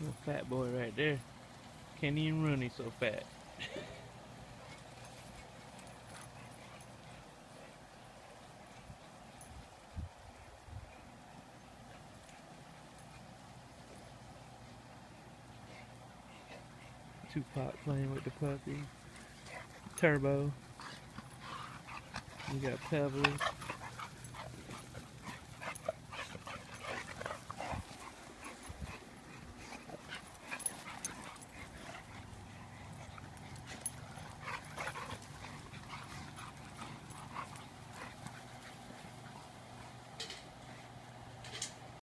Little fat boy right there. Can't even run, he's so fat. Tupac playing with the puppy. Turbo. You got Pebbles.